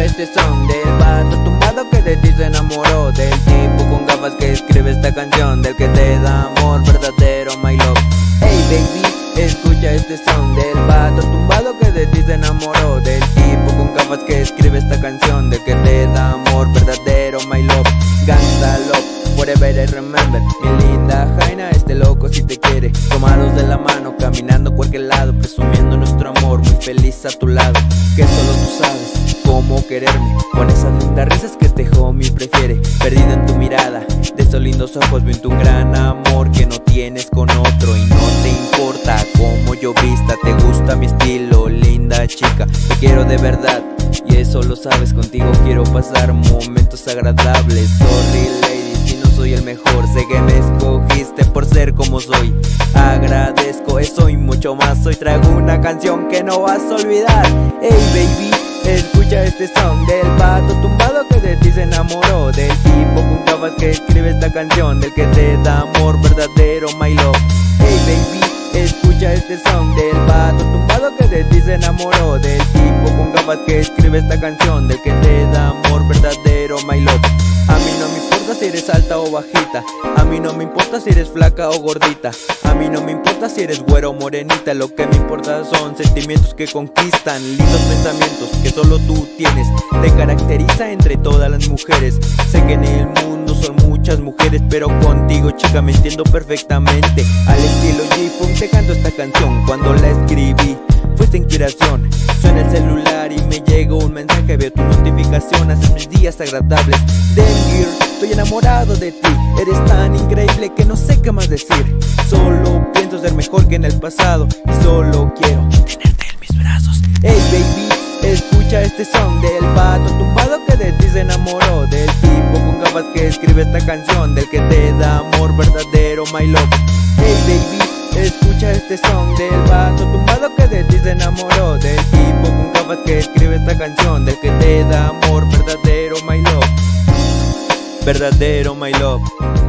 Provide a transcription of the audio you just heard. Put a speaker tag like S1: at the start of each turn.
S1: este son del vato tumbado que de ti se enamoró Del tipo con gafas que escribe esta canción Del que te da amor verdadero, my love. Hey baby, escucha este son Del vato tumbado que de ti se enamoró Del tipo con gafas que escribe esta canción Del que te da amor verdadero, my love. Gangsta love, forever I remember. Mi linda Jaina, este loco si te quiere. Tomados de la mano, caminando cualquier lado Presumiendo nuestro amor, muy feliz a tu lado. Que solo tú sabes Con esas lindas risas que este homie prefiere. Perdido en tu mirada, de esos lindos ojos Viento un gran amor que no tienes con otro. Y no te importa cómo yo vista Te gusta mi estilo, linda chica. Te quiero de verdad y eso lo sabes. Contigo quiero pasar momentos agradables. Sorry lady si no soy el mejor Sé que me escogiste por ser como soy. Agradezco eso y mucho más. Hoy traigo una canción que no vas a olvidar. Hey baby Escucha este song del pato tumbado que de ti se enamoró. Del tipo con gafas que escribe esta canción Del que te da amor verdadero, my love. Hey baby, escucha este song del pato tumbado que de ti se enamoró. Del tipo con gafas que escribe esta canción Del que te da amor verdadero, my love. A mí no me importa si eres alta o bajita. A mí no me importa si eres flaca o gordita A mí no me importa si eres güero o morenita Lo que me importa son sentimientos que conquistan Lindos pensamientos que solo tú tienes. Te caracteriza entre todas las mujeres. Sé que en el mundo son muchas mujeres Pero contigo chica me entiendo perfectamente. Al estilo J-Funk te esta canción Cuando la escribí fuiste inspiración Suena el celular y me llega un mensaje Veo tu notificación, haces mis días agradables. Girl, estoy enamorado de ti. Eres tan increíble que no sé qué más decir. Solo pienso ser mejor que en el pasado Y solo quiero tenerte en mis brazos. Hey baby, escucha este son Del pato tumbado que de ti se enamoró. Del tipo con gafas que escribe esta canción Del que te da amor verdadero, my love. Hey baby, escucha este son Del vato tumbado que de ti se enamoró. Del tipo con gafas que escribe esta canción Del que te da amor verdadero, verdadero, my love.